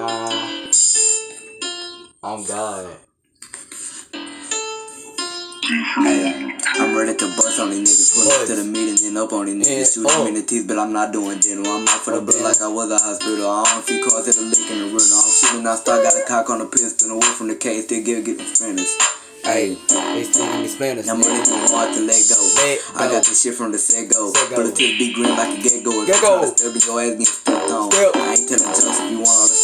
Oh God. I'm ready to bust on these niggas. Pull up to the meeting and up on these niggas. Shoot oh. them in the oh. teeth, but I'm not doing dental. I'm out for the blood like I was a hospital. I a few cars at a lick in the rental. I'm shooting out star, got a cock on the pistol. Away from the case, they give get the sprinters. Hey, they still give me Spanish. I'm really too hard to let go. Let I got this shit from the set go. But the tip be green like a. If Gecko. you try to Step your ass getting stepped on. Step. I ain't telling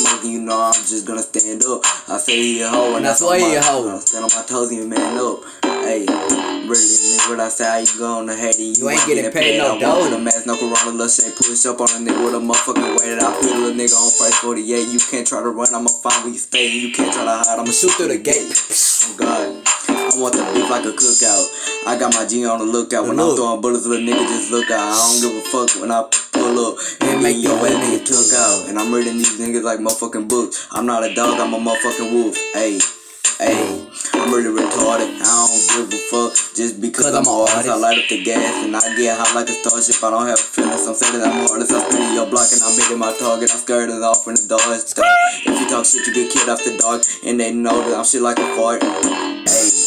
smoking, you know I'm just gonna stand up. I say he a hoe, and That's why he a hoe. Stand on my toes and you man up. Hey, really, nigga, what I say, how you gonna hate it? You ain't getting paid no I dough. the mask, no corona, little shit, push up on a nigga with a motherfucking way that I feel. Little nigga on price 48. You can't try to run, I'ma find where you stay. You can't try to hide, I'ma Shoot through the gate. Oh God, want the beef like a cookout. I got my G on the lookout. When I'm throwing bullets, little nigga just look out. I don't give a fuck when I pull up and make your ass nigga took out. And I'm reading these niggas like motherfucking books. I'm not a dog, I'm a motherfucking wolf. Hey. Hey, I'm really retarded. I don't give a fuck just because I'm I'm hardest. I light up the gas and I get hot like a starship. I don't have feelings. I'm saying that I'm hardest. I spin in your block and I'm hitting my target. I'm scared of off in the dodge. If you talk shit, you get killed off the dark. And they know that I'm shit like a fart. Hey,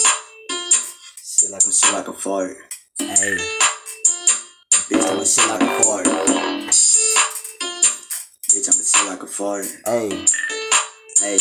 shit like a shit like a fart. Hey, Bitch, I'm a shit like a fart. Bitch, I'm a shit like a fart. hey, Hey,